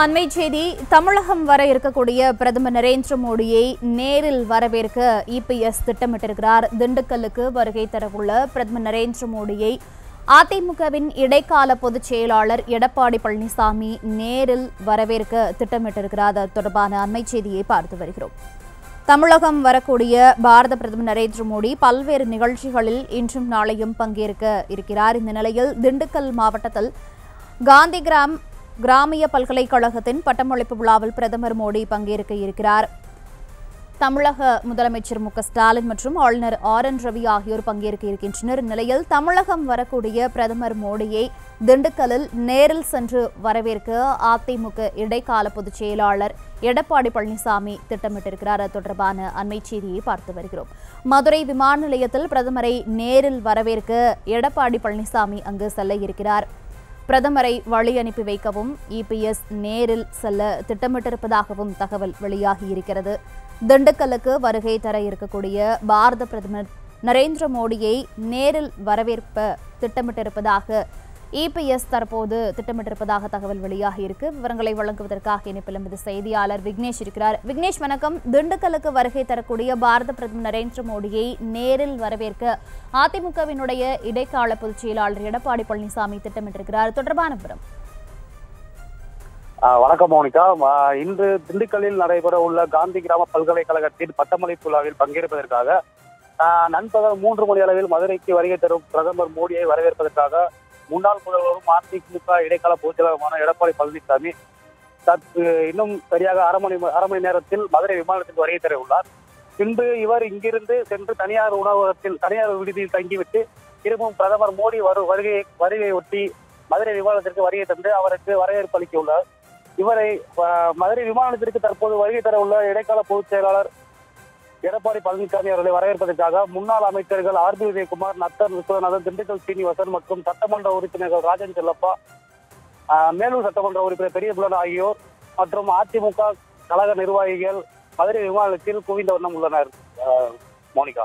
அண்மை செய்தி தமிழகம் வர இருக்கக்கூடிய பிரதமர் நரேந்திர மோடியை நேரில் வரவேற்க இபிஎஸ் திட்டமிட்டிருக்கிறார். திண்டுக்கல்லுக்கு வருகை தரவுள்ள பிரதமர் நரேந்திர மோடியை அதிமுகவின் இடைக்கால பொதுச் செயலாளர் எடப்பாடி பழனிசாமி நேரில் வரவேற்க திட்டமிட்டிருக்கிறார். அது தொடர்பான அண்மை செய்தியை பார்த்து வருகிறோம். தமிழகம் வரக்கூடிய பாரத பிரதமர் நரேந்திர மோடி பல்வேறு நிகழ்ச்சிகளில் இன்றும் நாளையும் பங்கேற்க இருக்கிறார். இந்த நிலையில் திண்டுக்கல் மாவட்டத்தில் காந்திகிராம் கிராமிய பல்கலைக்கழகத்தின் பட்டமளிப்பு விழாவில் பிரதமர் மோடி பங்கேற்க இருக்கிறார் தமிழக முதலமைச்சர் மு ஸ்டாலின் மற்றும் ஆளுநர் ஆர் என் ரவி ஆகியோர் பங்கேற்க இருக்கின்றனர் இந்நிலையில் தமிழகம் வரக்கூடிய பிரதமர் மோடியை திண்டுக்கல்லில் நேரில் சென்று வரவேற்க அதிமுக இடைக்கால பொதுச் செயலாளர் எடப்பாடி பழனிசாமி திட்டமிட்டிருக்கிறார். அது தொடர்பான அண்மை செய்தியை பார்த்து வருகிறோம். மதுரை விமான நிலையத்தில் பிரதமரை நேரில் வரவேற்க எடப்பாடி பழனிசாமி அங்கு செல்ல இருக்கிறார் பிரதமரை வழி அனுப்பி வைக்கவும் இபிஎஸ் நேரில் செல்ல திட்டமிட்டிருப்பதாகவும் தகவல் வெளியாகியிருக்கிறது. திண்டுக்கல்லுக்கு வருகை தர இருக்கக்கூடிய பாரத பிரதமர் நரேந்திர மோடியை நேரில் வரவேற்ப திட்டமிட்டிருப்பதாக இபிஎஸ் தற்போது திட்டமிட்டிருப்பதாக தகவல் வெளியாகி இருக்கு. விவரங்களை வழங்குவதற்காக இணைப்பில் எமது செய்தியாளர் விக்னேஷ் இருக்கிறார். விக்னேஷ் வணக்கம். திண்டுக்கலுக்கு வருகை தரக்கூடிய பாரத பிரதமர் நரேந்திர மோடியை நேரில் வரவேற்க அதிமுகவினுடைய இடைக்கால பொதுச் செயலாளர் எடப்பாடி பழனிசாமி திட்டமிட்டிருக்கிறார். தொடர்பான விவரம். ஆஹ் வணக்கம் மோனிகா. இன்று திண்டுக்கல்லில் நடைபெற உள்ள காந்தி கிராம பல்கலைக்கழகத்தின் பட்டமளிப்பு விழாவில் பங்கேற்பதற்காக ஆஹ் நண்பகல் மூன்று மணி அளவில் மதுரைக்கு வருகை தரும் பிரதமர் மோடியை வரவேற்பதற்காக முன்னாள் முதல்வரும் அதிமுக இடைக்கால பொதுச்செயலாளருமான எடப்பாடி பழனிசாமி தற்பு இன்னும் சரியாக அரை மணி அரை மணி நேரத்தில் மதுரை விமானத்தில் வருகை தர உள்ளார் பின்பு இவர் இங்கிருந்து சென்று தனியார் உணவகத்தில் தனியார் விடுதியில் தங்கிவிட்டு திரும்பவும் பிரதமர் மோடி வரு வருகை வருகையை ஒட்டி மதுரை விமானத்திற்கு வருகை தந்து அவருக்கு வரவேற்பு அளிக்க உள்ளார். இவரை மதுரை விமானத்திற்கு தற்போது வருகை தர உள்ள இடைக்கால பொதுச் செயலாளர் எடப்பாடி பழனிசாமி அவர்களை வரவேற்பதற்காக முன்னாள் அமைச்சர்கள் ஆர் பி உதயகுமார் நத்தன் விஸ்வநாதன் திண்டுக்கல் சீனிவாசன் மற்றும் சட்டமன்ற உறுப்பினர்கள் ராஜன் செல்லப்பா மேலூர் சட்டமன்ற உறுப்பினர் பெரியபுலன் ஆகியோர் மற்றும் அதிமுக கழக நிர்வாகிகள் மதுரை விமானத்தில் குவிந்த வண்ணம் உள்ளனர். மோனிகா.